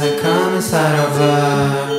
I come inside of love.